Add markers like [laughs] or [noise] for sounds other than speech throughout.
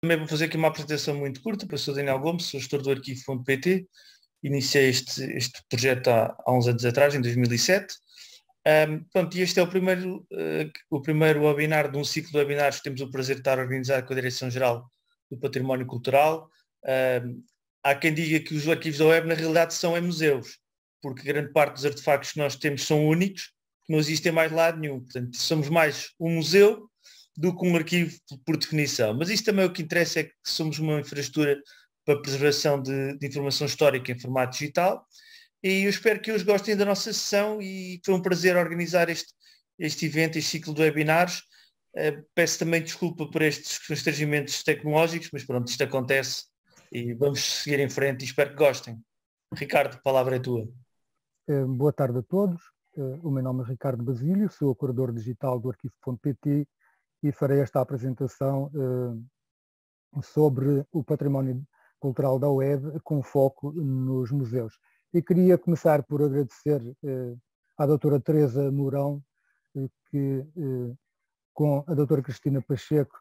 Também vou fazer aqui uma apresentação muito curta, eu sou Daniel Gomes, sou gestor do arquivo.pt, iniciei este, este projeto há, há, uns anos atrás, em 2007. Um, pronto, e este é o primeiro, uh, o primeiro webinar de um ciclo de webinars que temos o prazer de estar organizado com a Direção-Geral do Património Cultural. Um, há quem diga que os arquivos da web na realidade são em museus, porque grande parte dos artefactos que nós temos são únicos, que não existem mais lado nenhum. Portanto, somos mais um museu do que um arquivo por definição. Mas isso também o que interessa é que somos uma infraestrutura para preservação de, de informação histórica em formato digital. E eu espero que hoje gostem da nossa sessão e foi um prazer organizar este, este evento, este ciclo de webinars. Uh, peço também desculpa por estes constrangimentos tecnológicos, mas pronto, isto acontece e vamos seguir em frente e espero que gostem. Ricardo, a palavra é tua. Uh, boa tarde a todos. Uh, o meu nome é Ricardo Basílio, sou o curador digital do arquivo.pt e farei esta apresentação sobre o património cultural da web com foco nos museus. E queria começar por agradecer eh, à doutora Teresa Mourão, eh, que eh, com a doutora Cristina Pacheco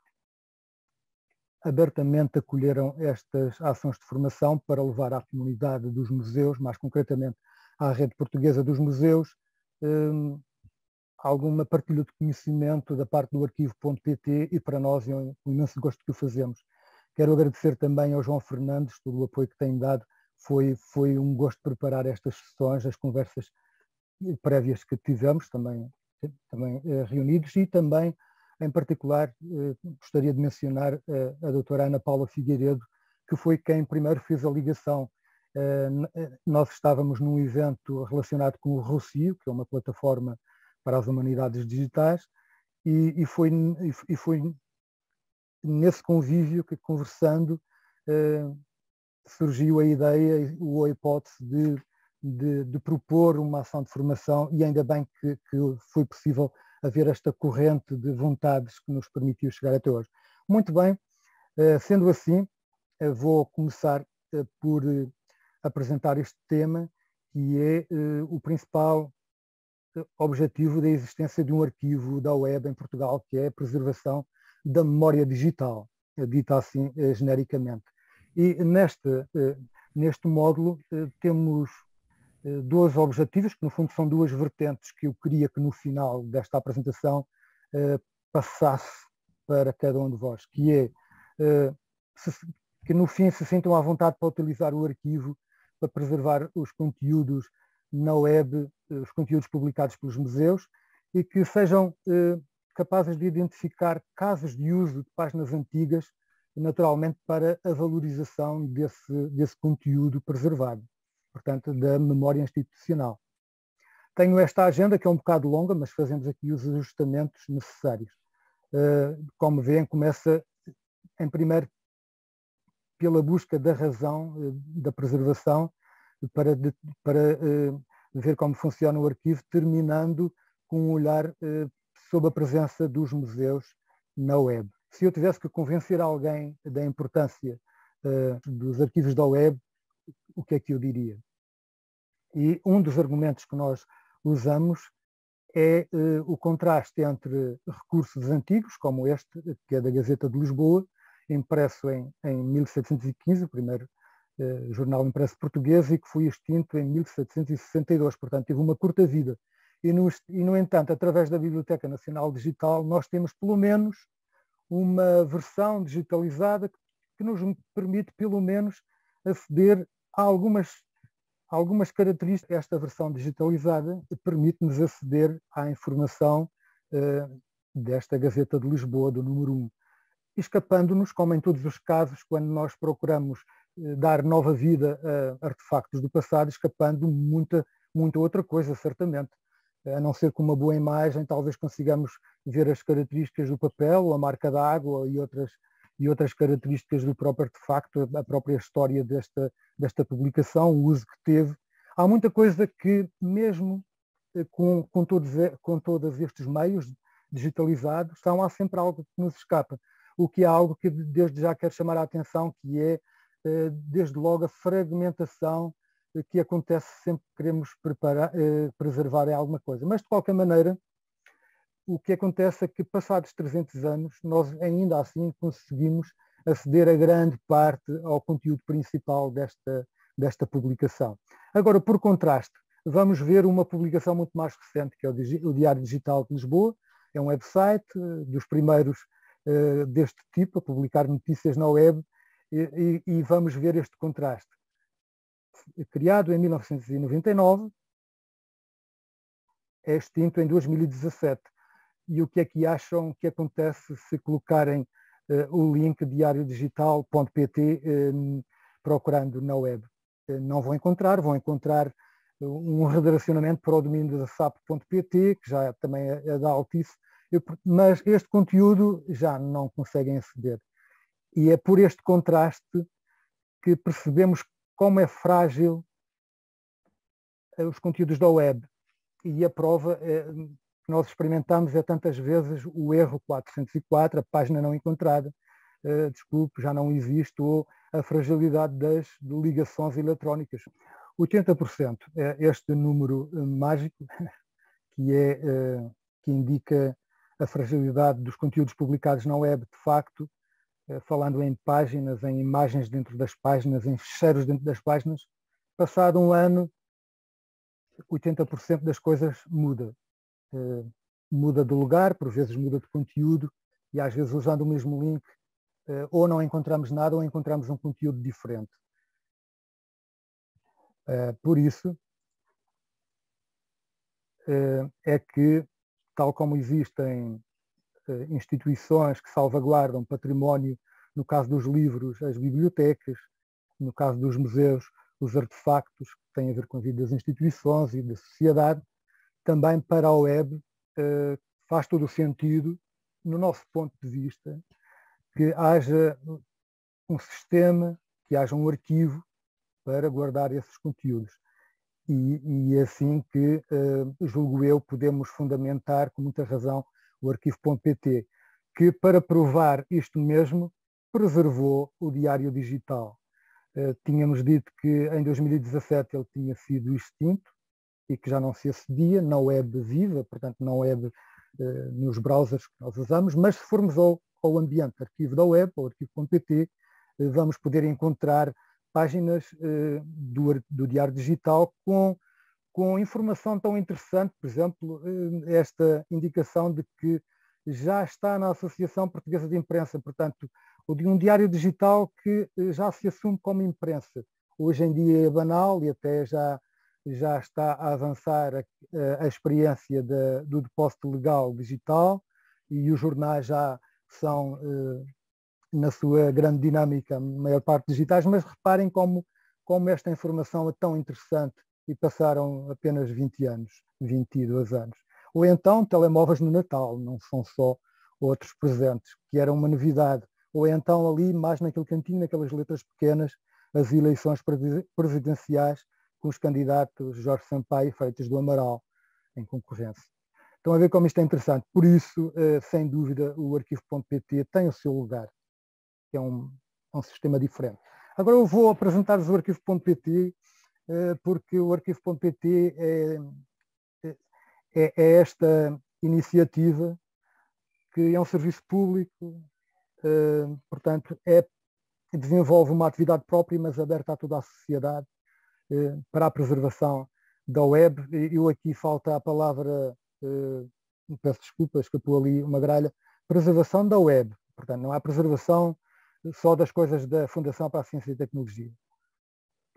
abertamente acolheram estas ações de formação para levar à comunidade dos museus, mais concretamente à rede portuguesa dos museus, eh, alguma partilha de conhecimento da parte do arquivo.pt e para nós é um imenso gosto que o fazemos. Quero agradecer também ao João Fernandes todo o apoio que tem dado. Foi, foi um gosto preparar estas sessões, as conversas prévias que tivemos também, também eh, reunidos e também, em particular, eh, gostaria de mencionar eh, a doutora Ana Paula Figueiredo, que foi quem primeiro fez a ligação. Nós estávamos num evento relacionado com o Rocio, que é uma plataforma para as humanidades digitais, e, e, foi, e foi nesse convívio que conversando eh, surgiu a ideia ou a hipótese de, de, de, propor uma ação de formação e ainda bem que, que, foi possível haver esta corrente de vontades que nos permitiu chegar até hoje. Muito bem, eh, sendo assim, eh, vou começar por apresentar este tema que é o principal objetivo da existência de um arquivo da web em Portugal, que é a preservação da memória digital, dita assim eh, genericamente. E neste, eh, neste módulo eh, temos dois objetivos, que no fundo são duas vertentes que eu queria que no final desta apresentação passasse para cada um de vós, que é que no fim se sintam à vontade para utilizar o arquivo para preservar os conteúdos na web, os conteúdos publicados pelos museus e que sejam capazes de identificar casos de uso de páginas antigas, naturalmente para a valorização desse, desse conteúdo preservado, portanto, da memória institucional. Tenho esta agenda que é um bocado longa, mas fazemos aqui os ajustamentos necessários. Uh, como veem, começa em primeiro pela busca da razão da preservação para, de, para uh, ver como funciona o arquivo, terminando com um olhar sobre a presença dos museus na web. Se eu tivesse que convencer alguém da importância uh, dos arquivos da web, o que é que eu diria? E um dos argumentos que nós usamos é uh, o contraste entre recursos antigos, como este, que é da Gazeta de Lisboa, impresso em, em 1715, o primeiro uh, jornal impresso português, e que foi extinto em 1762, portanto teve uma curta vida. E no, e, no entanto, através da Biblioteca Nacional Digital, nós temos pelo menos uma versão digitalizada que, que nos permite, pelo menos, aceder a algumas, algumas características. Esta versão digitalizada permite-nos aceder à informação uh, desta Gazeta de Lisboa, do número 1, escapando-nos, como em todos os casos, quando nós procuramos dar nova vida a artefactos do passado, escapando muita, muita outra coisa, certamente a não ser com uma boa imagem, talvez consigamos ver as características do papel, a marca da água e outras, e outras características do próprio artefacto, a própria história desta, desta publicação, o uso que teve. Há muita coisa que, mesmo eh, com, com, todos, com todos estes meios digitalizados, há sempre algo que nos escapa. O que é algo que desde já quero chamar a atenção, que é, eh, desde logo, a fragmentação que acontece sempre que queremos preparar, eh, preservar alguma coisa. Mas, de qualquer maneira, o que acontece é que, passados 300 anos, nós ainda assim conseguimos aceder a grande parte ao conteúdo principal desta, desta publicação. Agora, por contraste, vamos ver uma publicação muito mais recente, que é o Diário Digital de Lisboa, é um website eh, dos primeiros deste tipo, a publicar notícias na web, e, e, vamos ver este contraste. Criado em 1999, é extinto em 2017. E o que é que acham que acontece se colocarem uh, o link diariodigital.pt um, procurando na web? Uh, não vão encontrar, vão encontrar um redirecionamento para o domínio da SAP.pt, que já também é, é da Altice, mas este conteúdo já não conseguem aceder. E é por este contraste que percebemos como é frágil eh, os conteúdos da web. E a prova é, que nós experimentamos é tantas vezes o erro 404, a página não encontrada, uh, desculpe, já não existe, ou a fragilidade das ligações eletrónicas. 80% é este número mágico [laughs] que, é, que indica a fragilidade dos conteúdos publicados na web, de facto, falando em páginas, em imagens dentro das páginas, em ficheiros dentro das páginas, passado um ano, 80% das coisas muda. Uh, muda de lugar, por vezes muda de conteúdo, e às vezes usando o mesmo link, uh, ou não encontramos nada ou encontramos um conteúdo diferente. Por isso, é que, tal como existem instituições que salvaguardam património, no caso dos livros, as bibliotecas, no caso dos museus, os artefactos que têm a ver com a vida das instituições e da sociedade, também para a web eh, faz todo o sentido, no nosso ponto de vista, que haja um sistema, que haja um arquivo para guardar esses conteúdos. E, e é assim que, uh, julgo eu, podemos fundamentar com muita razão o arquivo.pt, que para provar isto mesmo, preservou o diário digital. Uh, tínhamos dito que em 2017 ele tinha sido extinto, e que já não se acedia na web viva, portanto na web uh, nos browsers que nós usamos, mas se formos ao, ao ambiente arquivo da web, ao arquivo.pt, eh, vamos poder encontrar páginas do, do Diário Digital com, com informação tão interessante, por exemplo, esta indicação de que já está na Associação Portuguesa de Imprensa, portanto, de um diário digital que já se assume como imprensa. Hoje em dia é banal e até já já está a avançar a, a experiência do depósito legal digital e os jornais já são, eh, na sua grande dinâmica, a maior parte digitais, mas reparem como, como esta informação é tão interessante e passaram apenas 20 anos, 22 anos. Ou então telemóveis no Natal, não são só outros presentes, que era uma novidade. Ou então ali, mais naquele cantinho, naquelas letras pequenas, as eleições presidenciais com os candidatos Jorge Sampaio e Freitas do Amaral em concorrência. Estão a ver como isto é interessante. Por isso, eh, sem dúvida, o arquivo.pt tem o seu lugar. É um, um sistema diferente. Agora eu vou apresentar-vos o arquivo.pt porque o arquivo.pt é, é, é, esta iniciativa que é um serviço público, eh, portanto, é, desenvolve uma atividade própria, mas aberta a toda a sociedade eh, para a preservação da web. Eu aqui falta a palavra, eh, peço desculpa, escapou ali uma gralha, preservação da web. Portanto, não há preservação só das coisas da Fundação para a Ciência e Tecnologia.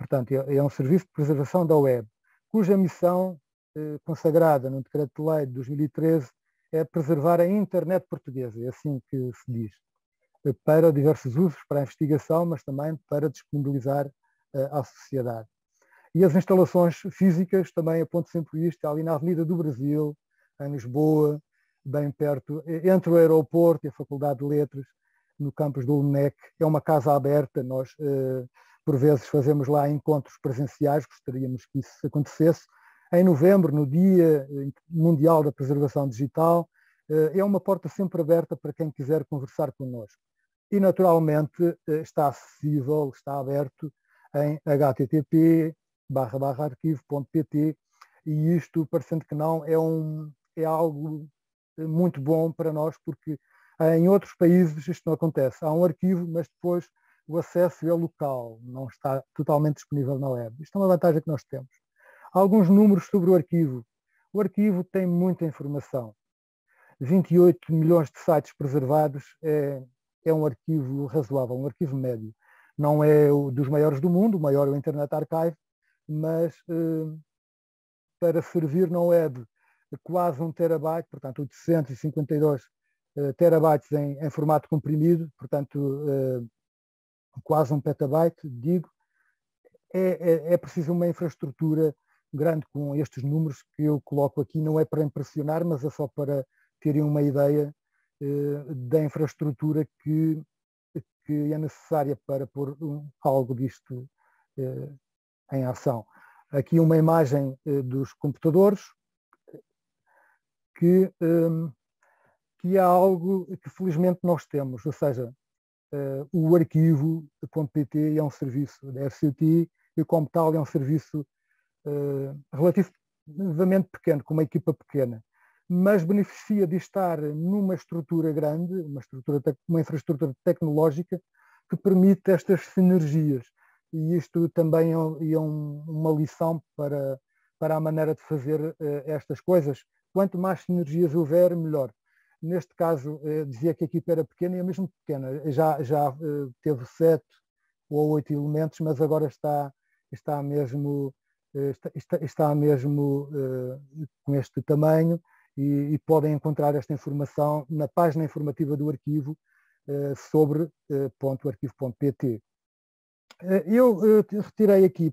Portanto, é, é um serviço de preservação da web, cuja missão eh, consagrada no Decreto-Lei de 2013 é preservar a internet portuguesa, é assim que se diz, para diversos usos, para a investigação, mas também para disponibilizar à sociedade. E as instalações físicas também aponto sempre isto, ali na Avenida do Brasil, em Lisboa, bem perto, entre o aeroporto e a Faculdade de Letras, no campus do UNEC. É uma casa aberta, nós eh, por vezes fazemos lá encontros presenciais, gostaríamos que isso acontecesse. Em novembro, no Dia Mundial da Preservação Digital, eh, é uma porta sempre aberta para quem quiser conversar connosco. E naturalmente eh, está acessível, está aberto em http barra barra arquivo.pt e isto, parecendo que não, é, um, é algo muito bom para nós porque Em outros países isto não acontece. Há um arquivo, mas depois o acesso é local, não está totalmente disponível na web. Isto é uma vantagem que nós temos. Alguns números sobre o arquivo. O arquivo tem muita informação. 28 milhões de sites preservados é, é um arquivo razoável, um arquivo médio. Não é o dos maiores do mundo, o maior é o Internet Archive, mas eh, para servir na web quase um terabyte, portanto 852 eh, terabytes em, em, formato comprimido, portanto eh, quase um petabyte, digo, é, é, é, preciso uma infraestrutura grande com estes números que eu coloco aqui, não é para impressionar, mas é só para terem uma ideia eh, da infraestrutura que, que é necessária para pôr um, algo disto eh, em ação. Aqui uma imagem eh, dos computadores, que, ehm, que é algo que felizmente nós temos, ou seja, Uh, o arquivo.pt é um serviço da FCT e como tal é um serviço uh, relativamente pequeno, com uma equipa pequena, mas beneficia de estar numa estrutura grande, uma, estrutura, uma infraestrutura tecnológica que permite estas sinergias. E isto também é, é um, uma lição para, para a maneira de fazer uh, estas coisas. Quanto mais sinergias houver, melhor. Neste caso, eh, dizia que a equipa era pequena e é mesmo pequena. Já, já eh, teve sete ou oito elementos, mas agora está, está mesmo, eh, está, está, mesmo com este tamanho e, e, podem encontrar esta informação na página informativa do arquivo sobre arquivo.pt. Eu retirei aqui,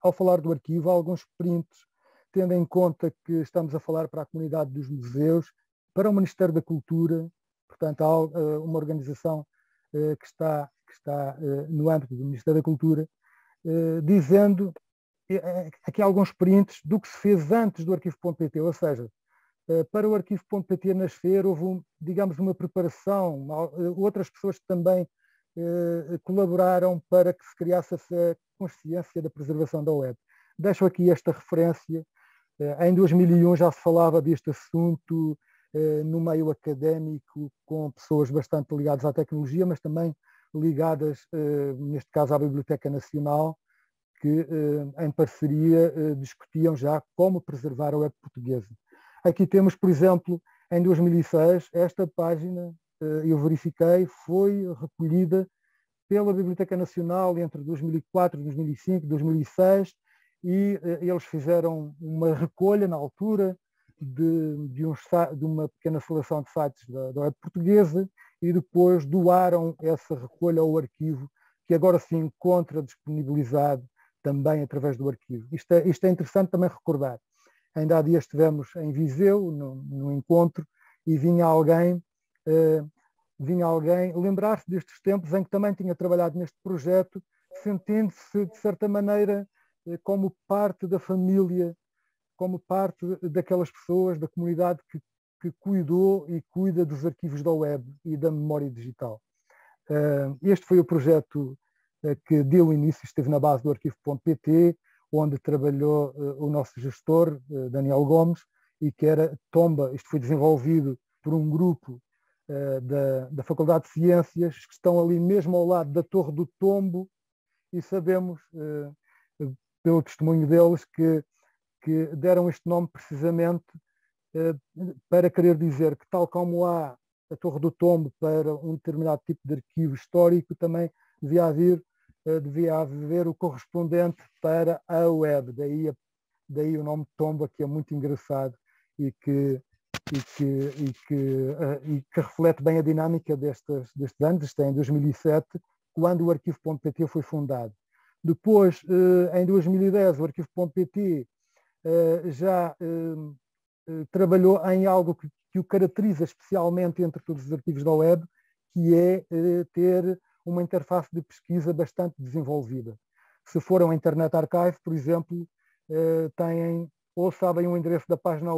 ao falar do arquivo, alguns prints, tendo em conta que estamos a falar para a comunidade dos museus para o Ministério da Cultura, portanto, há eh, uma organização eh, que está, que está eh, no âmbito do Ministério da Cultura, dizendo aqui alguns prints do que se fez antes do arquivo.pt, ou seja, para o arquivo.pt nascer houve, digamos, uma preparação, outras pessoas também colaboraram para que se criasse essa consciência da preservação da web. Deixo aqui esta referência. Em 2001 já se falava deste assunto, no meio académico, com pessoas bastante ligadas à tecnologia, mas também ligadas, eh, neste caso, à Biblioteca Nacional, que eh, em parceria discutiam já como preservar a web portuguesa. Aqui temos, por exemplo, em 2006, esta página, eu verifiquei, foi recolhida pela Biblioteca Nacional entre 2004, 2005, 2006 e eles fizeram uma recolha na altura de, de, de, uma pequena seleção de sites da, da web portuguesa e depois doaram essa recolha ao arquivo, que agora se encontra disponibilizado também através do arquivo. Isto é, isto é interessante também recordar. Ainda há dias estivemos em Viseu, no, encontro, e vinha alguém, uh, vinha alguém lembrar-se destes tempos em que também tinha trabalhado neste projeto, sentindo-se, de certa maneira, uh, como parte da família como parte daquelas pessoas, da comunidade que, que cuidou e cuida dos arquivos da web e da memória digital. Uh, este foi o projeto uh, que deu início, esteve na base do arquivo.pt, onde trabalhou uh, o nosso gestor, Daniel Gomes, e que era Tomba. Isto foi desenvolvido por um grupo da, da Faculdade de Ciências, que estão ali mesmo ao lado da Torre do Tombo, e sabemos, pelo testemunho deles, que que deram este nome precisamente eh, para querer dizer que, tal como há a Torre do Tombo para um determinado tipo de arquivo histórico, também devia haver, eh, devia haver o correspondente para a web. Daí, daí o nome Tomba, que é muito engraçado e que, e que, e que, eh, e que reflete bem a dinâmica destes, destes anos. Isto é em 2007, quando o arquivo.pt foi fundado. Depois, em 2010, o arquivo.pt já eh, eh, trabalhou em algo que, que, o caracteriza especialmente entre todos os arquivos da web, que é ter uma interface de pesquisa bastante desenvolvida. Se for um Internet Archive, por exemplo, têm ou sabem o endereço da página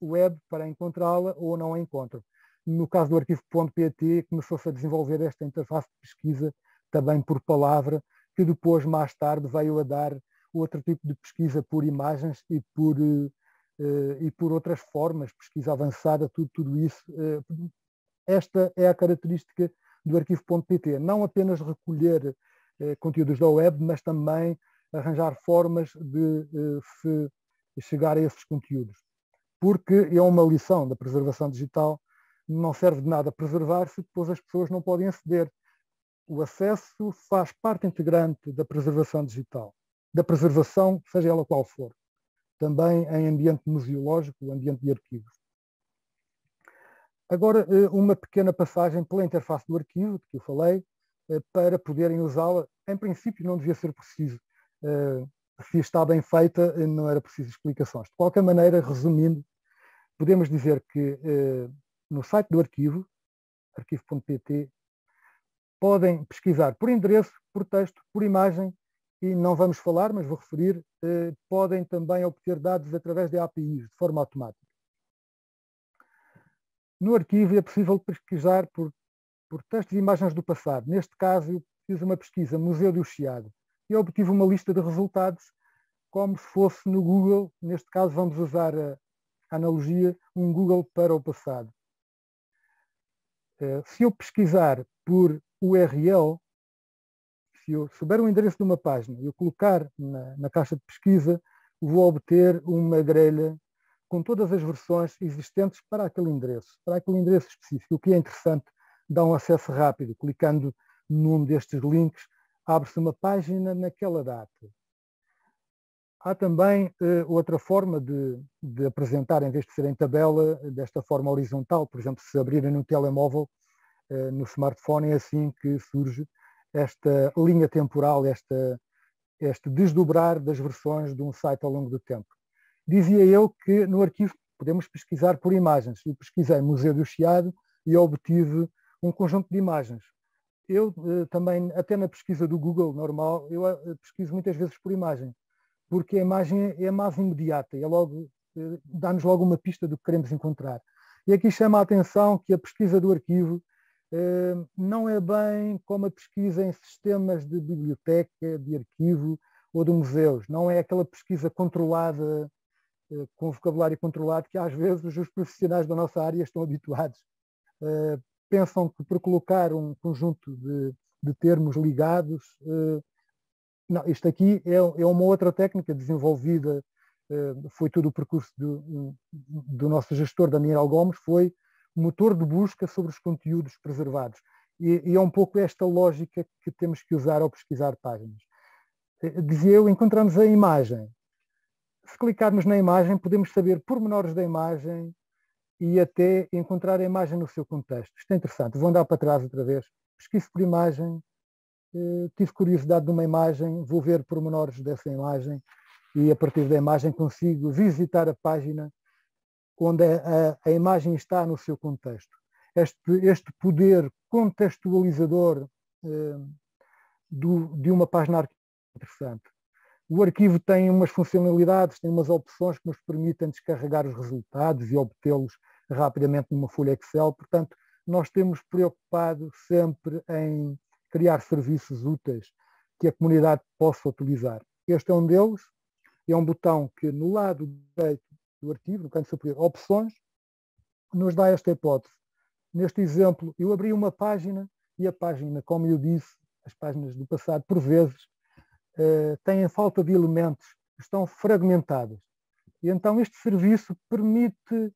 web para encontrá-la ou não a encontram. No caso do arquivo.pt, começou-se a desenvolver esta interface de pesquisa também por palavra, que depois, mais tarde, veio a dar outro tipo de pesquisa por imagens e por, uh, e por outras formas, pesquisa avançada, tudo, tudo isso uh, Esta é a característica do arquivo.pt, não apenas recolher eh, conteúdos da web, mas também arranjar formas de eh, chegar a esses conteúdos. Porque é uma lição da preservação digital, não serve de nada preservar se depois as pessoas não podem aceder. O acesso faz parte integrante da preservação digital, da preservação, seja ela qual for. Também em ambiente museológico, ambiente de arquivos. Agora, eh, uma pequena passagem pela interface do arquivo, de que eu falei, eh, para poderem usá-la. Em princípio, não devia ser preciso. Eh, se está bem feita, não era preciso explicações. De qualquer maneira, resumindo, podemos dizer que no site do arquivo, arquivo.pt, podem pesquisar por endereço, por texto, por imagem, e não vamos falar, mas vou referir, podem também obter dados através de APIs, de forma automática. No arquivo é possível pesquisar por, por textos e imagens do passado. Neste caso, eu fiz uma pesquisa Museu do Chiado e obtive uma lista de resultados como se fosse no Google. Neste caso, vamos usar a, analogia, um Google para o passado. Eh, se eu pesquisar por URL, se eu souber o endereço de uma página e eu colocar na, na, caixa de pesquisa, vou obter uma grelha com todas as versões existentes para aquele endereço, para aquele endereço específico. O que é interessante, dá um acesso rápido. Clicando num destes links, abre-se uma página naquela data. Há também uh, outra forma de, de, apresentar, em vez de ser em tabela, desta forma horizontal. Por exemplo, se abrirem no telemóvel, uh, no smartphone, é assim que surge esta linha temporal, esta, este desdobrar das versões de um site ao longo do tempo. Dizia eu que no arquivo podemos pesquisar por imagens. Eu pesquisei Museu do Chiado e obtive um conjunto de imagens. Eu eh, também, até na pesquisa do Google normal, eu eh, pesquiso muitas vezes por imagem, porque a imagem é mais imediata e é logo, eh, dá-nos logo uma pista do que queremos encontrar. E aqui chama a atenção que a pesquisa do arquivo não é bem como a pesquisa em sistemas de biblioteca, de arquivo ou de museus. Não é aquela pesquisa controlada eh, com vocabulário controlado que às vezes os profissionais da nossa área estão habituados. Eh, pensam que por colocar um conjunto de, de termos ligados, eh, não, isto aqui é, é, uma outra técnica desenvolvida, foi todo o percurso do, do nosso gestor Daniel Gomes, foi motor de busca sobre os conteúdos preservados. E, e, é um pouco esta lógica que temos que usar ao pesquisar páginas. Dizia eu, encontramos a imagem, se clicarmos na imagem, podemos saber pormenores da imagem e até encontrar a imagem no seu contexto. Isto é interessante. Vou andar para trás outra vez. Pesquiso por imagem, eh, tive curiosidade de uma imagem, vou ver pormenores dessa imagem e a partir da imagem consigo visitar a página onde a, a, imagem está no seu contexto. Este, este poder contextualizador eh, do, de uma página interessante. O arquivo tem umas funcionalidades, tem umas opções que nos permitem descarregar os resultados e obtê-los rapidamente numa folha Excel. Portanto, nós temos preocupado sempre em criar serviços úteis que a comunidade possa utilizar. Este é um deles, é um botão que no lado direito do arquivo, no canto superior, opções, nos dá esta hipótese. Neste exemplo, eu abri uma página e a página, como eu disse, as páginas do passado, por vezes, uh, têm falta de elementos, estão fragmentadas. E então este serviço permite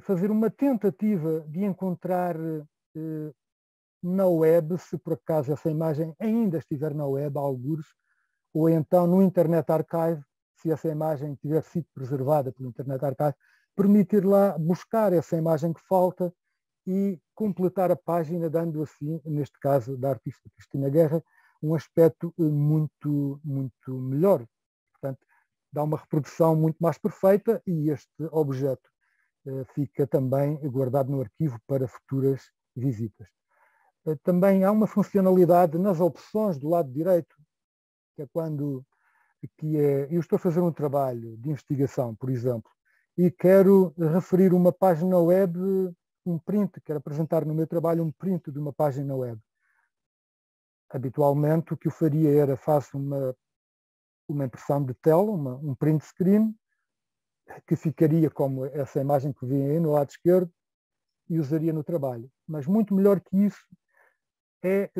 fazer uma tentativa de encontrar uh, na web, se por acaso essa imagem ainda estiver na web, alguns, ou então no Internet Archive, se essa imagem tiver sido preservada pelo Internet Archive, permitir lá buscar essa imagem que falta e completar a página, dando assim, neste caso da artista Cristina Guerra, um aspecto eh, muito, muito melhor. Portanto, dá uma reprodução muito mais perfeita e este objeto eh, fica também guardado no arquivo para futuras visitas. Eh, também há uma funcionalidade nas opções do lado direito, que é quando que é, eu estou a fazer um trabalho de investigação, por exemplo, e quero referir uma página web, um print, quero apresentar no meu trabalho um print de uma página web habitualmente o que eu faria era faço uma, uma impressão de tela, uma, um print screen, que ficaria como essa imagem que vem aí no lado esquerdo, e usaria no trabalho. Mas muito melhor que isso é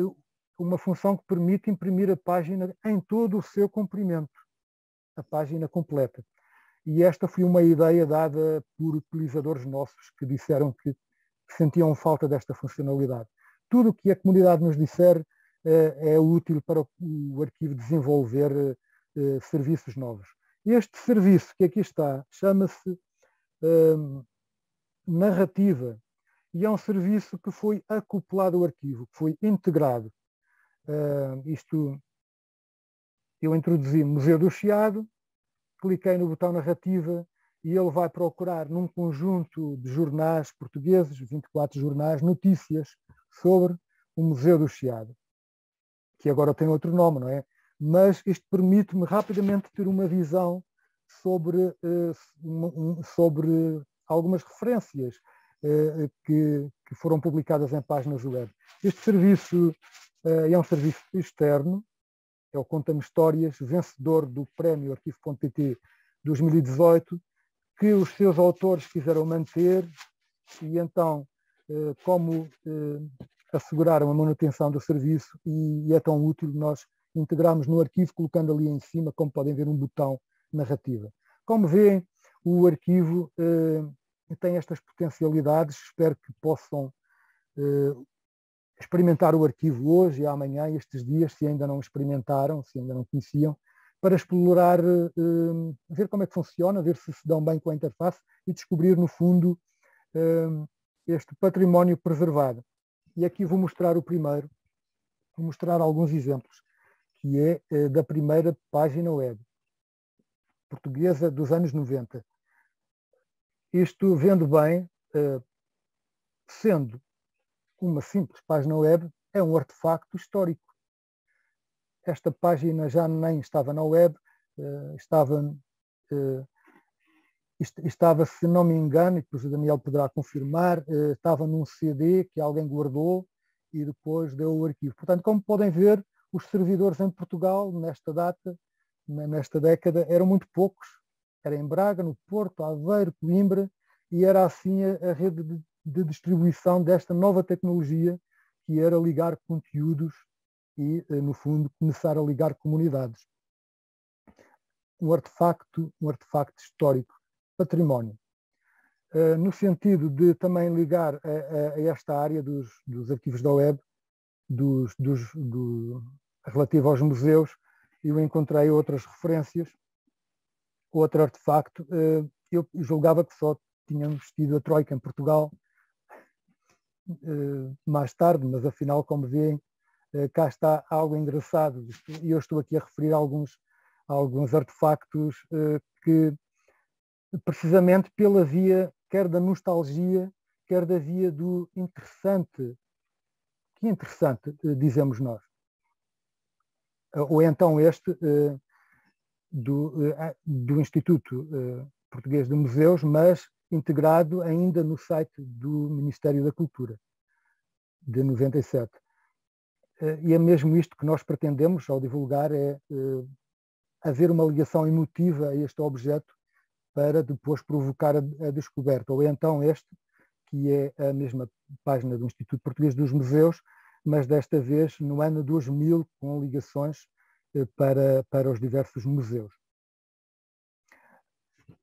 uma função que permite imprimir a página em todo o seu comprimento, a página completa. E esta foi uma ideia dada por utilizadores nossos que disseram que sentiam falta desta funcionalidade. Tudo o que a comunidade nos disser é, é útil para o, arquivo desenvolver eh, serviços novos. Este serviço que aqui está chama-se hum, narrativa e é um serviço que foi acoplado ao arquivo, que foi integrado. Uh, isto, eu introduzi Museu do Chiado, cliquei no botão narrativa e ele vai procurar num conjunto de jornais portugueses, 24 jornais, notícias sobre o Museu do Chiado, que agora tem outro nome, não é? Mas isto permite-me rapidamente ter uma visão sobre, uh, sobre algumas referências uh, que, que, foram publicadas em páginas web. Este serviço uh, é um serviço externo, é o Conta-me Histórias, vencedor do Prémio Arquivo.pt 2018, que os seus autores quiseram manter e então, uh, como asseguraram a manutenção do serviço e, e é tão útil, nós integramos no arquivo colocando ali em cima, como podem ver, um botão narrativa. Como veem, o arquivo eh, tem estas potencialidades, espero que possam eh, experimentar o arquivo hoje e amanhã, estes dias, se ainda não experimentaram, se ainda não conheciam, para explorar, eh, ver como é que funciona, ver se se dão bem com a interface e descobrir, no fundo, eh, este património preservado. E aqui vou mostrar o primeiro, vou mostrar alguns exemplos, que é eh, da primeira página web portuguesa dos anos 90. Isto, vendo bem, eh, sendo uma simples página web, é um artefacto histórico. Esta página já nem estava na web, eh, estava, eh, estava, se não me engano, e depois o Daniel poderá confirmar, estava num CD que alguém guardou e depois deu o arquivo. Portanto, como podem ver, os servidores em Portugal, nesta data, nesta década eram muito poucos. Era em Braga, no Porto, Aveiro, Coimbra, e era assim a rede de, de, distribuição desta nova tecnologia, que era ligar conteúdos e, eh, no fundo, começar a ligar comunidades. Um artefacto, um artefacto histórico, património. Uh, no sentido de também ligar a, a, a esta área dos, dos, arquivos da web, dos, dos, do, relativo aos museus, eu encontrei outras referências, outro artefacto. Eh, eu julgava que só tínhamos tido a Troika em Portugal eh, mais tarde, mas afinal, como veem, eh, cá está algo engraçado. E eu estou aqui a referir alguns, alguns artefactos que, precisamente pela via, quer da nostalgia, quer da via do interessante, que interessante, dizemos nós ou então este eh, do, eh, do Instituto eh, Português de Museus, mas integrado ainda no site do Ministério da Cultura, de 97. E é mesmo isto que nós pretendemos ao divulgar, é haver uma ligação emotiva a este objeto para depois provocar a, descoberta. Ou então este, que é a mesma página do Instituto Português dos Museus, mas desta vez no ano 2000, com ligações eh, para, para os diversos museus.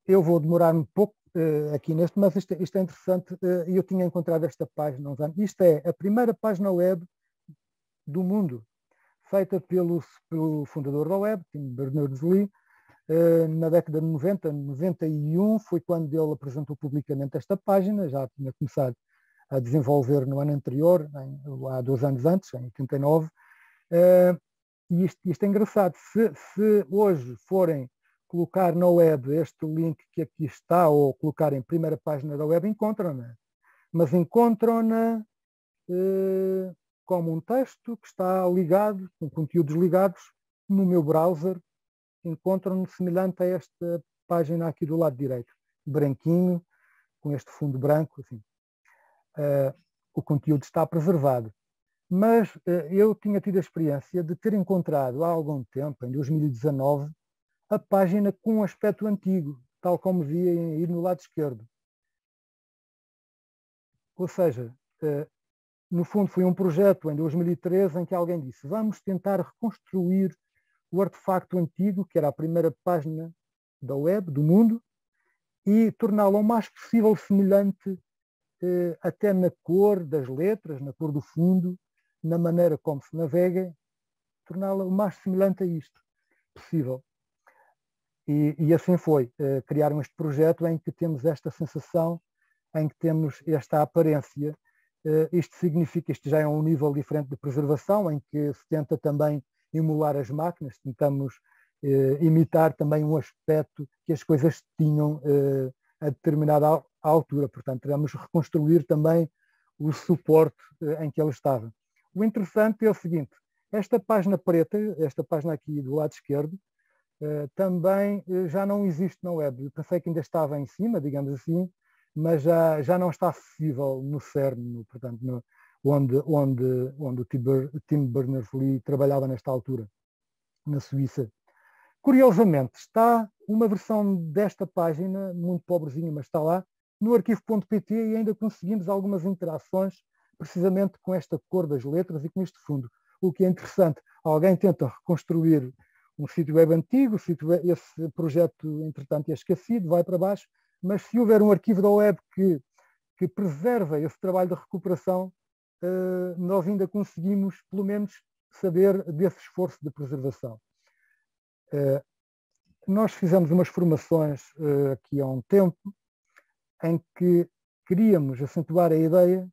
Eu vou demorar um pouco uh, aqui neste, mas isto, isto é interessante. Uh, eu tinha encontrado esta página uns anos. Isto é a primeira página web do mundo, feita pelo, pelo fundador da web, Tim Berners-Lee, uh, na década de 90, 91, foi quando ele apresentou publicamente esta página, já tinha começado a desenvolver no ano anterior, em, há dois anos antes, em 89. Uh, e isto, isto, é engraçado. Se, se, hoje forem colocar na web este link que aqui está, ou colocar em primeira página da web, encontram-na. Mas encontram-na uh, como um texto que está ligado, com conteúdos ligados, no meu browser. Encontram-no semelhante a esta página aqui do lado direito, branquinho, com este fundo branco, assim uh, o conteúdo está preservado. Mas uh, eu tinha tido a experiência de ter encontrado há algum tempo, em 2019, a página com um aspecto antigo, tal como via aí no lado esquerdo. ou seja, no fundo foi um projeto em 2013 em que alguém disse vamos tentar reconstruir o artefacto antigo, que era a primeira página da web, do mundo, e torná-la o mais possível semelhante eh, até na cor das letras, na cor do fundo, na maneira como se navega, torná-la o mais semelhante a isto possível. E, e assim foi. Eh, criaram este projeto em que temos esta sensação, em que temos esta aparência. Eh, isto significa, isto já é um nível diferente de preservação, em que se tenta também emular as máquinas, tentamos eh, imitar também um aspecto que as coisas tinham a determinada altura. Portanto, vamos reconstruir também o suporte em que ele estava. O interessante é o seguinte, esta página preta, esta página aqui do lado esquerdo, também já não existe na web. Eu pensei que ainda estava em cima, digamos assim, mas já, já não está acessível no CERN, portanto, no, onde, onde, onde o Tim Berners-Lee trabalhava nesta altura, na Suíça. Curiosamente, está uma versão desta página, muito pobrezinha, mas está lá, no arquivo.pt e ainda conseguimos algumas interações precisamente com esta cor das letras e com este fundo. O que é interessante, alguém tenta reconstruir um sítio web antigo, esse projeto, entretanto, é esquecido, vai para baixo, mas se houver um arquivo da web que, que preserva esse trabalho de recuperação, eh, nós ainda conseguimos, pelo menos, saber desse esforço de preservação. Eh, nós fizemos umas formações eh, aqui há um tempo em que queríamos acentuar a ideia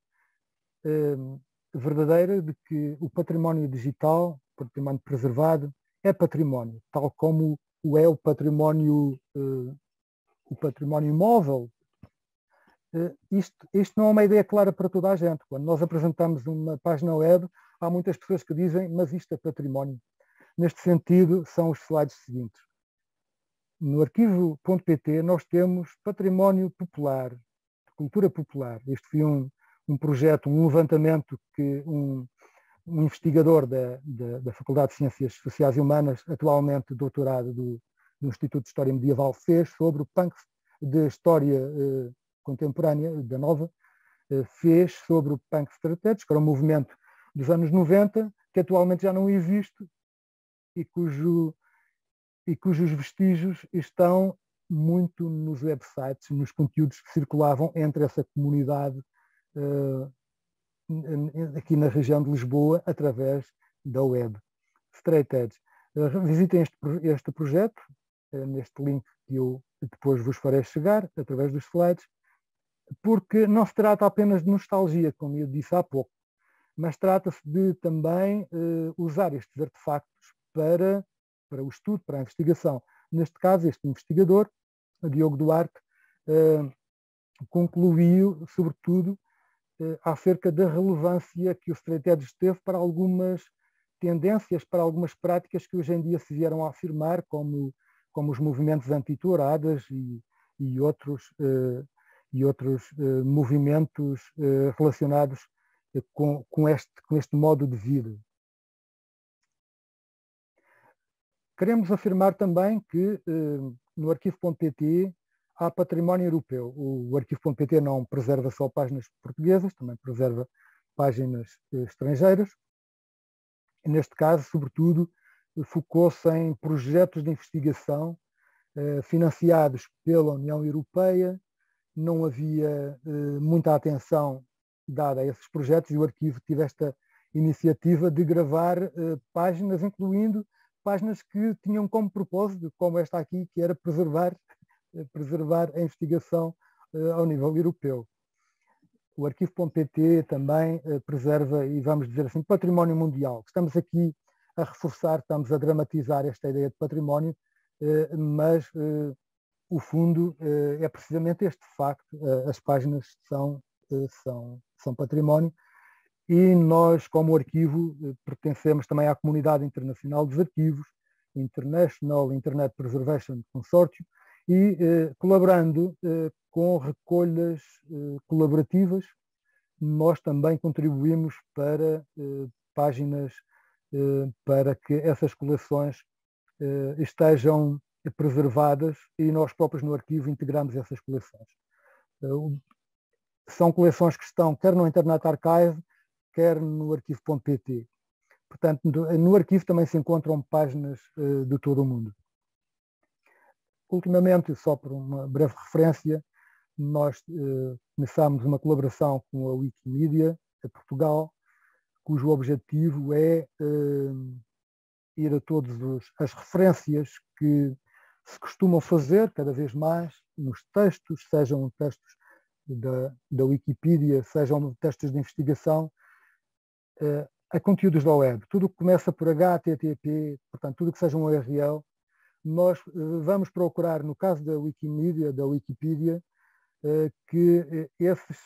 verdadeira de que o património digital, património preservado, é património, tal como o é o património, o património móvel. Isto, isto não é uma ideia clara para toda a gente. Quando nós apresentamos uma página web, há muitas pessoas que dizem, mas isto é património. Neste sentido, são os slides seguintes. No arquivo.pt nós temos património popular, cultura popular. Este foi um, um projeto, um levantamento que um, um investigador da, da, da, Faculdade de Ciências Sociais e Humanas, atualmente doutorado do, do Instituto de História Medieval, fez sobre o punk de História eh, Contemporânea, da Nova, eh, fez sobre o Punk Strategies, que era um movimento dos anos 90, que atualmente já não existe, e, cujo, e cujos vestígios estão muito nos websites, nos conteúdos que circulavam entre essa comunidade uh, aqui na região de Lisboa através da web. Straight Edge. Uh, visitem este, este projeto uh, neste link que eu depois vos farei chegar através dos slides, porque não se trata apenas de nostalgia, como eu disse há pouco, mas trata-se de também usar estes artefactos para, para o estudo, para a investigação. Neste caso, este investigador, Diogo Duarte, eh, concluiu, sobretudo, eh, acerca da relevância que o Strategies teve para algumas tendências, para algumas práticas que hoje em dia se vieram a afirmar, como, como os movimentos anti-touradas e, e, outros, eh, e outros movimentos relacionados com, com, este, com este modo de vida. Queremos afirmar também que eh, no arquivo.pt há património europeu. O arquivo.pt não preserva só páginas portuguesas, também preserva páginas eh, estrangeiras. Neste caso, sobretudo, focou-se em projetos de investigação eh, financiados pela União Europeia. Não havia muita atenção dada a esses projetos e o arquivo tive esta iniciativa de gravar páginas, incluindo páginas que tinham como propósito, como esta aqui, que era preservar, eh, preservar a investigação uh, ao nível europeu. O arquivo.pt também uh, preserva, e vamos dizer assim, património mundial. Estamos aqui a reforçar, estamos a dramatizar esta ideia de património, uh, mas o fundo é precisamente este facto, as páginas são, são, são património, e nós, como arquivo, eh, pertencemos também à comunidade internacional dos arquivos, International Internet Preservation Consortium, e eh, colaborando eh, com recolhas eh, colaborativas, nós também contribuímos para eh, páginas eh, para que essas coleções estejam preservadas e nós próprios no arquivo integramos essas coleções. são coleções que estão quer no Internet Archive, quer no arquivo.pt. Portanto, no arquivo também se encontram páginas de todo o mundo. Ultimamente, só por uma breve referência, nós uh, começámos uma colaboração com a Wikimedia, a Portugal, cujo objetivo é uh, ir a todas as referências que se costumam fazer cada vez mais nos textos, sejam textos da, da Wikipedia, sejam textos de investigação, uh, a conteúdos da web. Tudo que começa por HTTP, portanto, tudo que seja um URL, nós uh, vamos procurar, no caso da Wikimedia, da Wikipedia, uh, que esses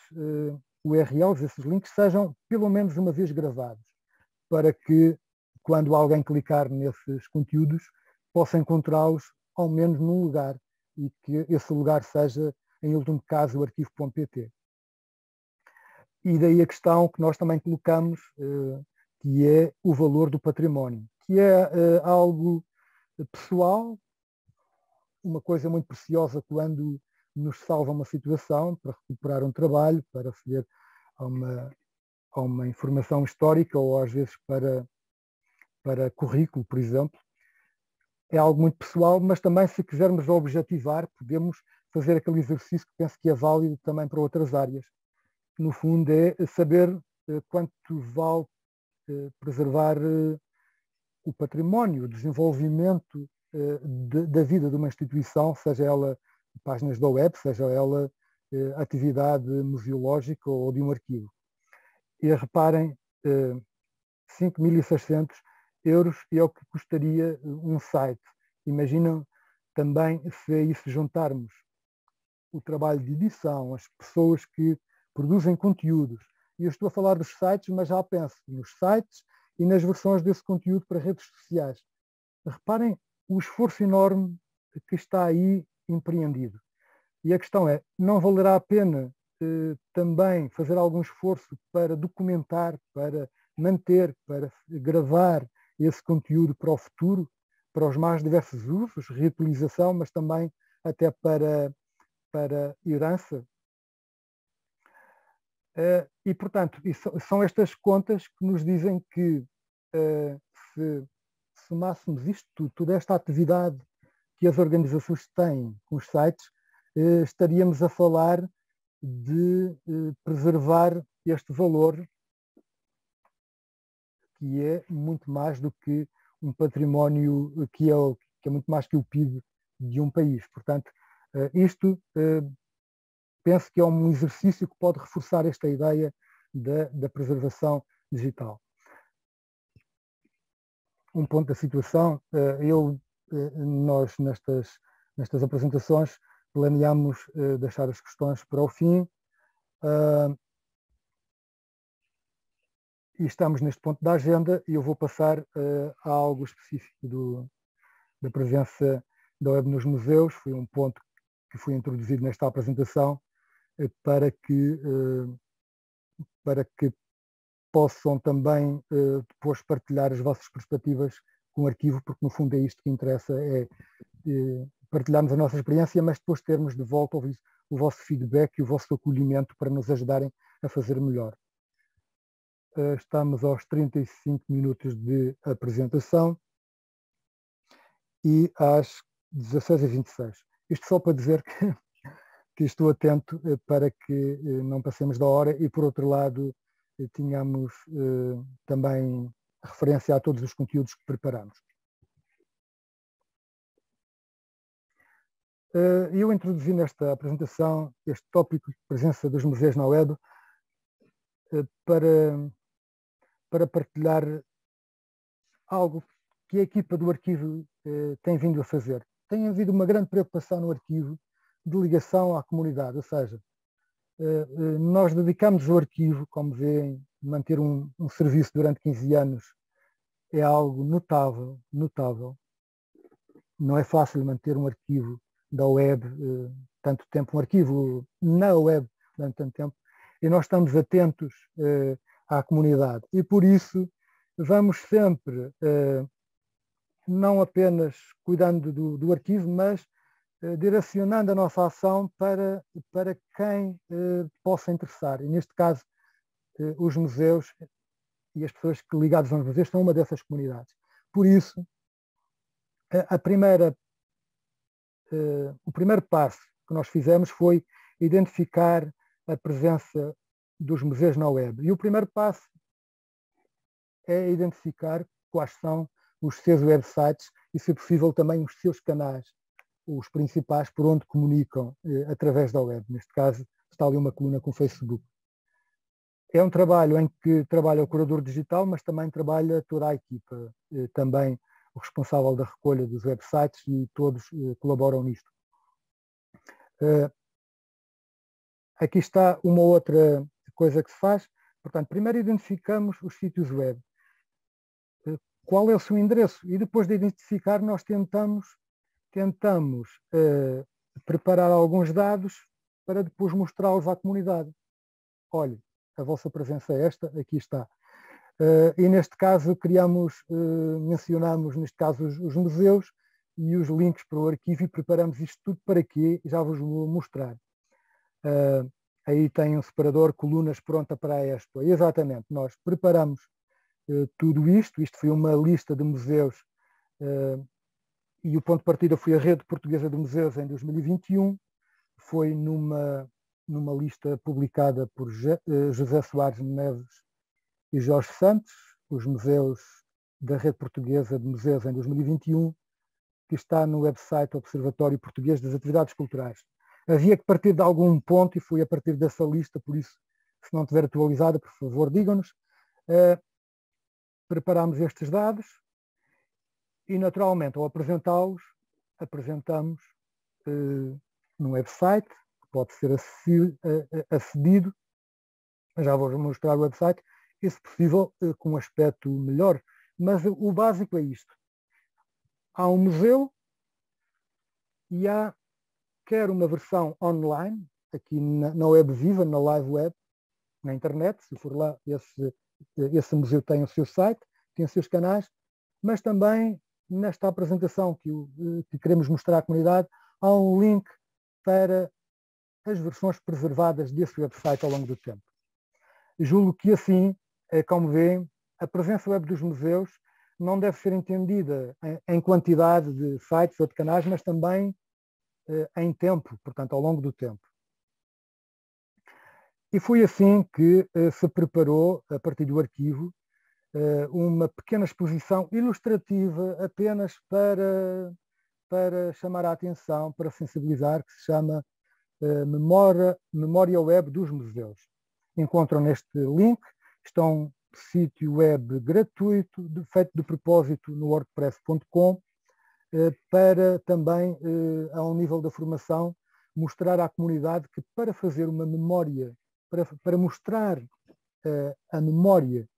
URLs, esses links, sejam pelo menos uma vez gravados, para que quando alguém clicar nesses conteúdos, possa encontrá-los ao menos num lugar e que esse lugar seja, em último caso, o arquivo.pt. E daí a questão que nós também colocamos, eh, que é o valor do património, que é eh, algo pessoal, uma coisa muito preciosa quando nos salva uma situação, para recuperar um trabalho, para aceder a uma, a uma informação histórica ou às vezes para para currículo, por exemplo, é algo muito pessoal, mas também se quisermos objetivar, podemos fazer aquele exercício que penso que é válido também para outras áreas. No fundo é saber eh, quanto vale eh, preservar eh, o património, o desenvolvimento da vida de uma instituição, seja ela páginas da web, seja ela atividade museológica ou de um arquivo. E reparem, 5.600 euros é o que custaria um site. Imaginam também se a isso juntarmos o trabalho de edição, as pessoas que produzem conteúdos. E eu estou a falar dos sites, mas já penso nos sites e nas versões desse conteúdo para redes sociais. Reparem o esforço enorme que está aí empreendido. E a questão é, não valerá a pena eh, também fazer algum esforço para documentar, para manter, para gravar, esse conteúdo para o futuro, para os mais diversos usos, reutilização, mas também até para, para herança. Uh, e, portanto, são estas contas que nos dizem que uh, se somássemos isto tudo, toda esta atividade que as organizações têm com os sites, uh, estaríamos a falar de preservar este valor que é muito mais do que um património que é, que é muito mais que o PIB de um país. Portanto, eh, isto eh, penso que é um exercício que pode reforçar esta ideia da, da preservação digital. Um ponto da situação, eh, eu, nós nestas, nestas apresentações planeamos deixar as questões para o fim. Ah, e estamos neste ponto da agenda e eu vou passar a algo específico do, da presença da web nos museus. Foi um ponto que foi introduzido nesta apresentação para que uh, para que possam também depois partilhar as vossas perspectivas com o arquivo, porque no fundo é isto que interessa, é partilharmos a nossa experiência, mas depois termos de volta o, vosso feedback e o vosso acolhimento para nos ajudarem a fazer melhor. Eh, estamos aos 35 minutos de apresentação e às 16h26. Isto só para dizer que, que estou atento eh, para que eh, não passemos da hora e, por outro lado, tínhamos também referência a todos os conteúdos que preparamos. Eu introduzi nesta apresentação este tópico de presença dos museus na web para para partilhar algo que a equipa do arquivo eh, tem vindo a fazer. Tem havido uma grande preocupação no arquivo de ligação à comunidade, ou seja, eh, eh, nós dedicamos o arquivo, como veem, manter um, um, serviço durante 15 anos é algo notável, notável. Não é fácil manter um arquivo da web eh, tanto tempo, um arquivo na web durante tanto tempo, e nós estamos atentos à comunidade. E por isso vamos sempre, não apenas cuidando do, do arquivo, mas direcionando a nossa ação para, para quem eh, possa interessar. E neste caso, eh, os museus e as pessoas ligadas aos museus são uma dessas comunidades. Por isso, a primeira, o primeiro passo que nós fizemos foi identificar a presença dos museus na web. E o primeiro passo é identificar quais são os seus websites e, se possível, também os seus canais, os principais por onde comunicam eh, através da web. Neste caso, está ali uma coluna com o Facebook. É um trabalho em que trabalha o curador digital, mas também trabalha toda a equipa, eh, também o responsável da recolha dos websites e todos eh, colaboram nisto. Aqui está uma outra coisa que se faz. Portanto, primeiro identificamos os sítios web qual é o seu endereço e depois de identificar nós tentamos, tentamos uh, preparar alguns dados para depois mostrá-los à comunidade. Olha, a vossa presença é esta, aqui está. Uh, e neste caso criamos, uh, mencionamos neste caso os, os, museus e os links para o arquivo e preparamos isto tudo para quê? Já vos vou mostrar. Uh, aí tem um separador, colunas pronta para a Expo. Exatamente, nós preparamos tudo isto. Isto foi uma lista de museus e o ponto de partida foi a Rede Portuguesa de Museus em 2021. Foi numa, numa lista publicada por eh, José Soares Neves e Jorge Santos, os museus da Rede Portuguesa de Museus em 2021, que está no website Observatório Português das Atividades Culturais. Havia que partir de algum ponto e foi a partir dessa lista, por isso, se não estiver atualizada, por favor, digam-nos preparamos estes dados e, naturalmente, ao apresentá-los, apresentamos uh, num website, que pode ser acedido, já vou mostrar o website, e, se possível, uh, com um aspecto melhor. Mas o básico é isto. Há um museu e há quer uma versão online, aqui na, na web viva, na live web, na internet, se for lá, esse esse museu tem o seu site, tem os seus canais, mas também nesta apresentação que, que queremos mostrar à comunidade, há um link para as versões preservadas desse website ao longo do tempo. Julgo que assim, é como vêem, a presença web dos museus não deve ser entendida em quantidade de sites ou de canais, mas também eh, em tempo, portanto, ao longo do tempo. E foi assim que uh, se preparou, a partir do arquivo, uma pequena exposição ilustrativa apenas para, para chamar a atenção, para sensibilizar, que se chama uh, Memória, Memória Web dos Museus. Encontram neste link, está um sítio web gratuito, de, feito de propósito no wordpress.com, para também, ao nível da formação, mostrar à comunidade que para fazer uma memória para, para mostrar a memória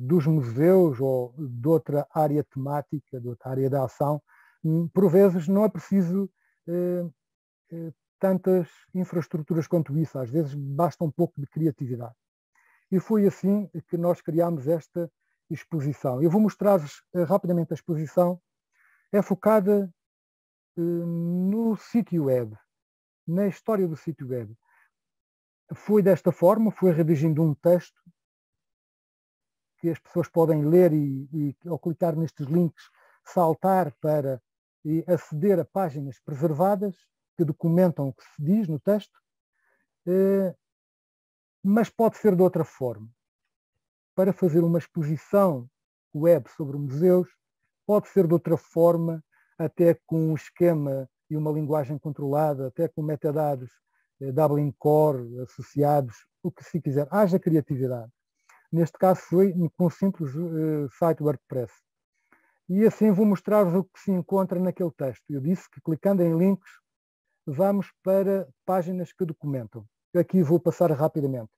dos museus ou de outra área temática, de outra área da ação, um, por vezes não é preciso uh, tantas infraestruturas quanto isso, às vezes basta um pouco de criatividade. E foi assim que nós criámos esta exposição. Eu vou mostrar-vos rapidamente a exposição. É focada no sítio web, na história do sítio web foi desta forma, foi redigindo um texto que as pessoas podem ler e, e ao clicar nestes links, saltar para e aceder a páginas preservadas que documentam o que se diz no texto, eh, mas pode ser de outra forma. Para fazer uma exposição web sobre museus, pode ser de outra forma, até com um esquema e uma linguagem controlada, até com metadados eh, Dublin Core associados, o que se quiser. Haja criatividade. Neste caso foi com um simples uh, site WordPress. E assim vou mostrar-vos o que se encontra naquele texto. Eu disse que clicando em links vamos para páginas que documentam. Aqui vou passar rapidamente.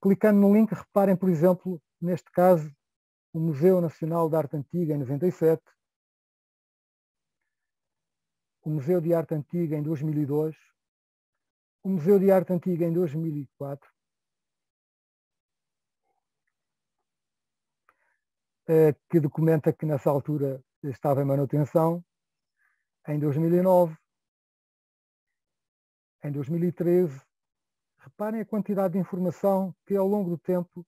Clicando no link, reparem, por exemplo, neste caso, o Museu Nacional de Arte Antiga em 97, o Museu de Arte Antiga em 2002, o Museu de Arte Antiga em 2004, que documenta que nessa altura estava em manutenção, em 2009, em 2013, reparem a quantidade de informação que ao longo do tempo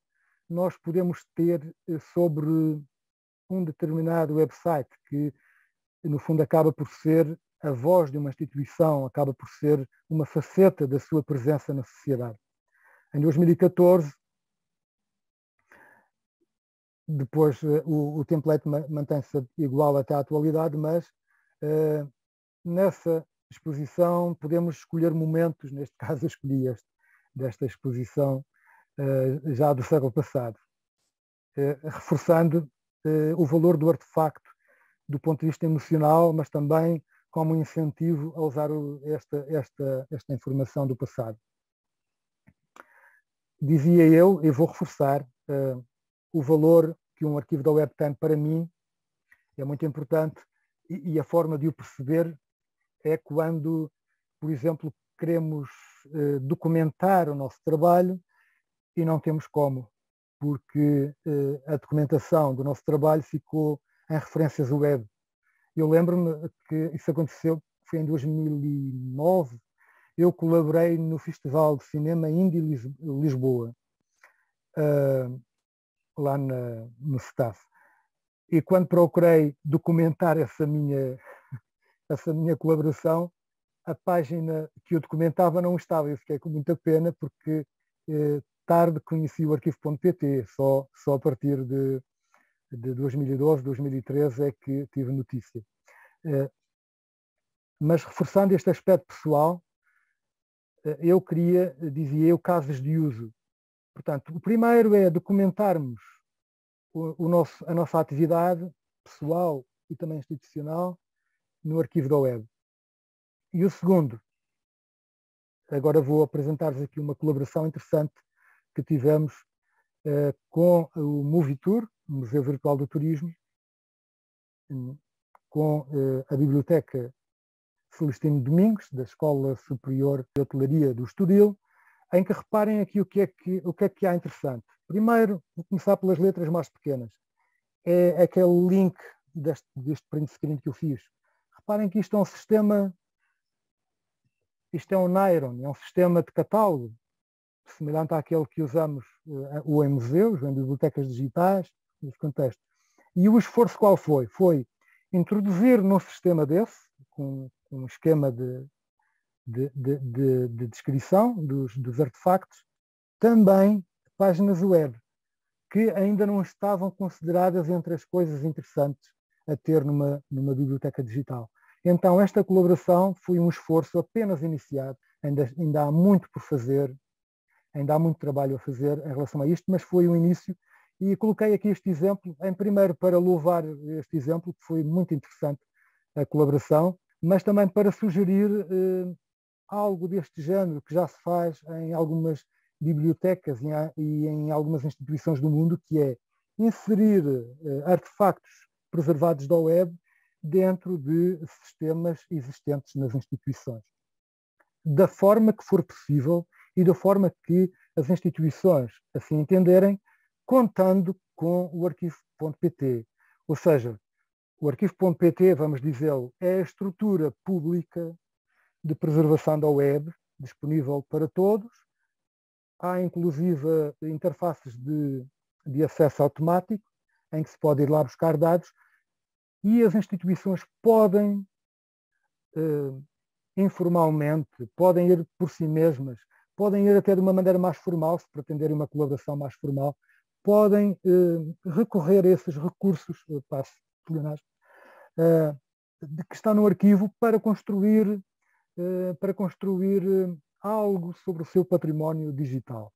nós podemos ter eh, sobre um determinado website que no fundo acaba por ser a voz de uma instituição, acaba por ser uma faceta da sua presença na sociedade. Em 2014, depois eh, o, o template mantém-se igual até à atualidade, mas uh, nessa exposição podemos escolher momentos, neste [laughs] caso eu escolhi este, desta exposição uh, já do século passado, uh, reforçando o valor do artefacto do ponto de vista emocional, mas também como incentivo a usar esta, esta, esta informação do passado. Dizia eu, e vou reforçar, uh, o valor que um arquivo da web tem para mim é muito importante e, e a forma de o perceber é quando, por exemplo, queremos uh, documentar o nosso trabalho e não temos como, porque uh, a documentação do nosso trabalho ficou em referências web. Eu lembro-me que isso aconteceu, foi em 2009, eu colaborei no Festival de Cinema Indie Lisboa, uh, lá na, no staff. E quando procurei documentar essa minha, essa minha colaboração, a página que eu documentava não estava. Eu fiquei com muita pena porque eh, tarde conheci o arquivo.pt, só, só a partir de de 2012, 2013 é que tive notícia. Eh, mas reforçando este aspecto pessoal, eh, eu queria, dizia eu, casos de uso. Portanto, o primeiro é documentarmos o, o nosso, a nossa atividade pessoal e também institucional no arquivo da web. E o segundo, agora vou apresentar-vos aqui uma colaboração interessante que tivemos uh, com o Movitour, Museu Virtual do Turismo, com uh, a Biblioteca Celestino Domingos, da Escola Superior de Hotelaria do Estoril, em que reparem aqui o que é que, o que, é que há interessante. Primeiro, vou começar pelas letras mais pequenas. É aquele link deste, deste print screen que eu fiz. Reparem que isto é um sistema, isto é um Nairon, é um sistema de catálogo, semelhante àquele que usamos uh, ou em museus, ou em bibliotecas digitais, nesse contexto. E o esforço qual foi? Foi introduzir num sistema desse, com um esquema de, de, de, de descrição dos, dos, artefactos, também páginas web, que ainda não estavam consideradas entre as coisas interessantes a ter numa, numa biblioteca digital. Então, esta colaboração foi um esforço apenas iniciado, ainda, ainda há muito por fazer, ainda há muito trabalho a fazer em relação a isto, mas foi o início e coloquei aqui este exemplo, em primeiro para louvar este exemplo, que foi muito interessante a colaboração, mas também para sugerir eh, algo deste género que já se faz em algumas bibliotecas e em algumas instituições do mundo, que é inserir eh, artefactos preservados da web dentro de sistemas existentes nas instituições. Da forma que for possível e da forma que as instituições assim entenderem, contando com o arquivo.pt. Ou seja, o arquivo.pt, vamos dizê-lo, é a estrutura pública de preservação da web, disponível para todos. Há inclusive interfaces de, de acesso automático, em que se pode ir lá buscar dados, e as instituições podem, eh, informalmente, podem ir por si mesmas, podem ir até de uma maneira mais formal, se pretenderem uma colaboração mais formal, podem eh, recorrer a esses recursos, eh, passo, eh, que estão no arquivo para construir, para construir eh, algo sobre o seu património digital.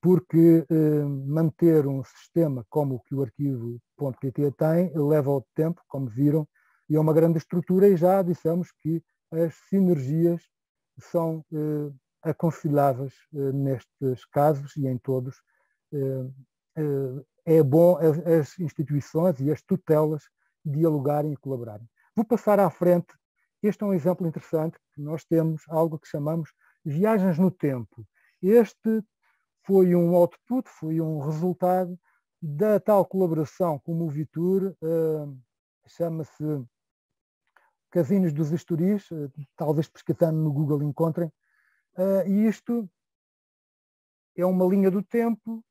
Porque eh, manter um sistema como o que o arquivo.pt tem leva ao tempo, como viram, e é uma grande estrutura e já dissemos que as sinergias são aconselháveis nestes casos e em todos eh, é bom as instituições e as tutelas dialogarem e colaborarem. Vou passar à frente. Este é um exemplo interessante que nós temos algo que chamamos viagens no tempo. Este foi um output, foi um resultado da tal colaboração com o Movitur, uh, chama-se Casinos dos Estoris, uh, talvez pesquisando no Google encontrem, Uh, e isto é uma linha do tempo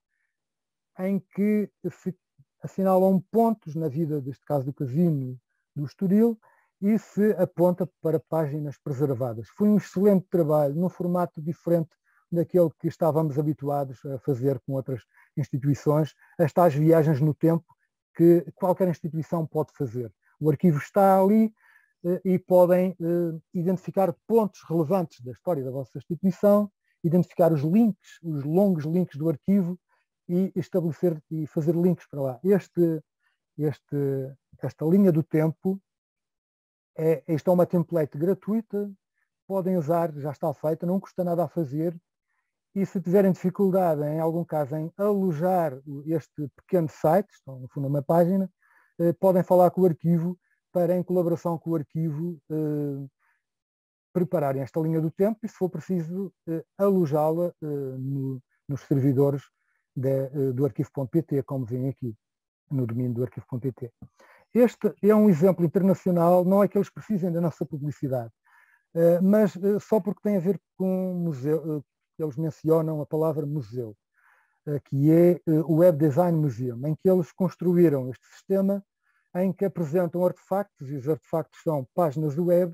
em que se assinalam pontos na vida, deste caso do casino do Estoril, e se aponta para páginas preservadas. Foi um excelente trabalho, num formato diferente daquele que estávamos habituados a fazer com outras instituições, as tais viagens no tempo que qualquer instituição pode fazer. O arquivo está ali eh, e podem eh, identificar pontos relevantes da história da vossa instituição, identificar os links, os longos links do arquivo e estabelecer e fazer links para lá. Este, este, esta linha do tempo é, esta é uma template gratuita, podem usar, já está feita, não custa nada a fazer. E se tiverem dificuldade, em algum caso, em alojar este pequeno site, estão no fundo uma página, eh, podem falar com o arquivo para, em colaboração com o arquivo, eh, prepararem esta linha do tempo e, se for preciso, eh, alojá-la no, nos servidores de, do arquivo.pt, como vem aqui, no domínio do arquivo.pt. Este é um exemplo internacional, não é que eles precisem da nossa publicidade, eh, mas eh, só porque tem a ver com museu, eh, eles mencionam a palavra museu, que é o Web Design Museum, em que eles construíram este sistema em que apresentam artefactos, e os artefactos são páginas web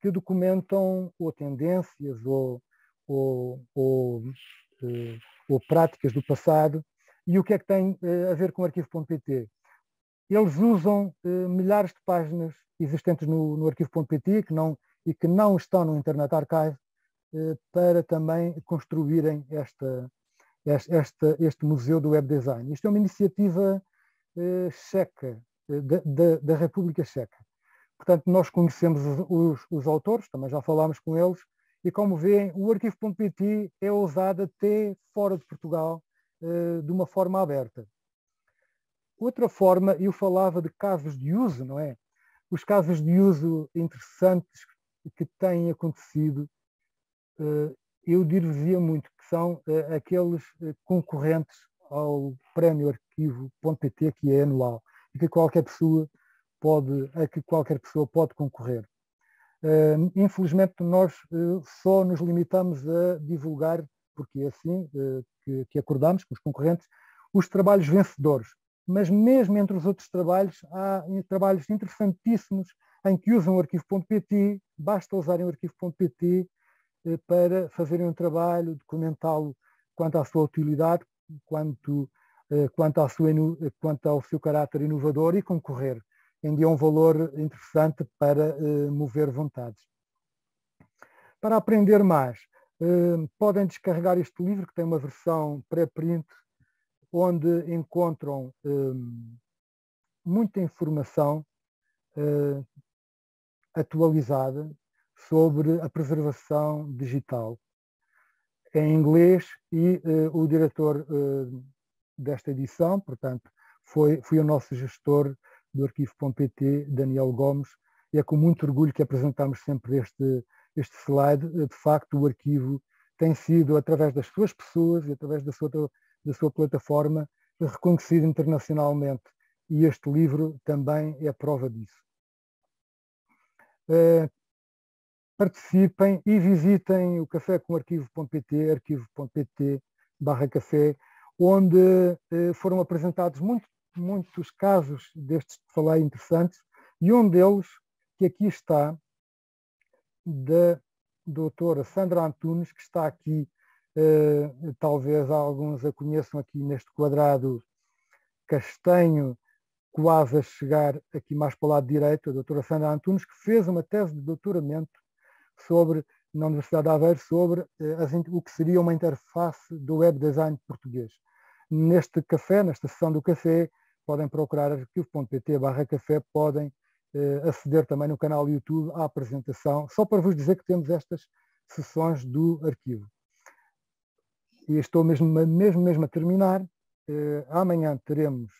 que documentam ou tendências ou, ou, ou, ou práticas do passado. E o que é que tem a ver com o arquivo.pt? Eles usam eh, milhares de páginas existentes no, no arquivo.pt que não, e que não estão no Internet Archive eh, para também construírem esta, esta, este museu do web design. Isto é uma iniciativa eh, checa, da, República Checa. Portanto, nós conhecemos os, os, os, autores, também já falámos com eles, e como veem, o arquivo.pt é usado até fora de Portugal de uma forma aberta. Outra forma, eu falava de casos de uso, não é? Os casos de uso interessantes que têm acontecido, eh, eu dir-vos-ia muito que são eh, aqueles eh, concorrentes ao prémio arquivo.pt, que é anual, e que qualquer pessoa pode, a que qualquer pessoa pode concorrer. Infelizmente, nós só nos limitamos a divulgar, porque é assim que acordamos com os concorrentes, os trabalhos vencedores mas mesmo entre os outros trabalhos, há trabalhos interessantíssimos em que usam o arquivo.pt, basta usarem o arquivo.pt eh, para fazerem um trabalho, documentá-lo quanto à sua utilidade, quanto, eh, quanto, à sua, quanto ao seu caráter inovador e concorrer. Ainda é um valor interessante para eh, mover vontades. Para aprender mais, podem descarregar este livro, que tem uma versão pré-print onde encontram hum, muita informação uh, atualizada sobre a preservação digital em inglês e uh, o diretor uh, desta edição, portanto, foi, foi o nosso gestor do arquivo.pt, Daniel Gomes, e é com muito orgulho que apresentamos sempre este, este slide. De facto, o arquivo tem sido, através das suas pessoas e através da sua da sua plataforma, reconhecido internacionalmente. E este livro também é prova disso. Uh, participem e visitem o café com arquivo.pt, arquivo.pt barra café, onde uh, foram apresentados muito, muitos casos destes que falei interessantes, e um deles, que aqui está, da doutora Sandra Antunes, que está aqui Uh, talvez alguns a conheçam aqui neste quadrado castanho, quase a chegar aqui mais para o lado direito, a doutora Sandra Antunes, que fez uma tese de doutoramento sobre, na Universidade de Aveiro sobre uh, as, o que seria uma interface do web design português. Neste café, nesta sessão do café, podem procurar arquivo.pt barra café, podem uh, aceder também no canal YouTube à apresentação, só para vos dizer que temos estas sessões do arquivo e estou mesmo, mesmo, mesmo a terminar. Uh, amanhã teremos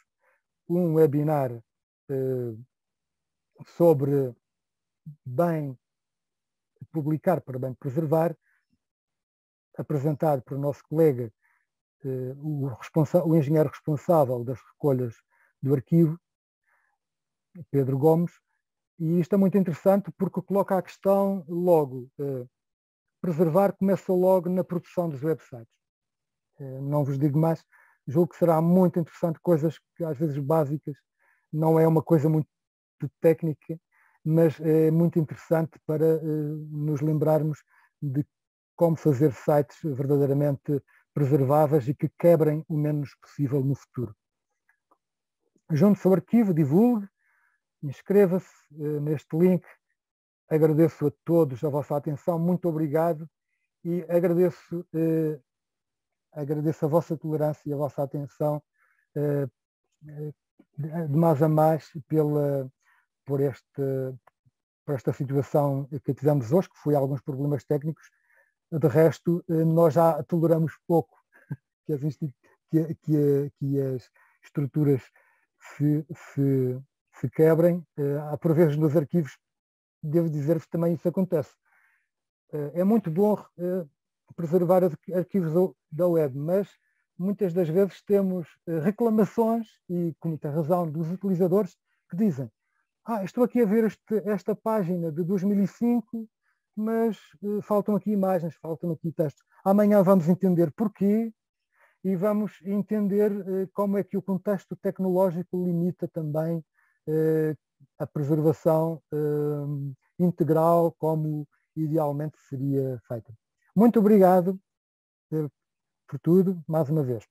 um webinar uh, sobre bem publicar para bem preservar, apresentado pelo nosso colega, uh, o, o, engenheiro responsável das recolhas do arquivo, Pedro Gomes, e isto é muito interessante porque coloca a questão logo preservar começa logo na produção dos websites. Não vos digo mais, julgo que será muito interessante, coisas que às vezes básicas, não é uma coisa muito técnica, mas é muito interessante para nos lembrarmos de como fazer sites verdadeiramente preserváveis e que quebrem o menos possível no futuro. Junte-se ao arquivo, divulgue, inscreva-se uh, neste link. Agradeço a todos a vossa atenção, muito obrigado e agradeço, agradeço a vossa tolerância e a vossa atenção uh, de mais a mais pela, por, este, por esta situação que tivemos hoje, que foi alguns problemas técnicos, de resto, eh, nós já toleramos pouco [laughs] que as, que, que, que as estruturas se, se, se quebrem. Eh, há por vezes nos arquivos, devo dizer-vos também isso acontece. Eh, é muito bom preservar arquivos da web, mas muitas das vezes temos reclamações, e com muita razão, dos utilizadores que dizem ah, estou aqui a ver este, esta página de 2005 mas uh, faltam aqui imagens, faltam aqui textos. Amanhã vamos entender porquê e vamos entender uh, como é que o contexto tecnológico limita também a preservação integral como idealmente seria feita. Muito obrigado por tudo, mais uma vez.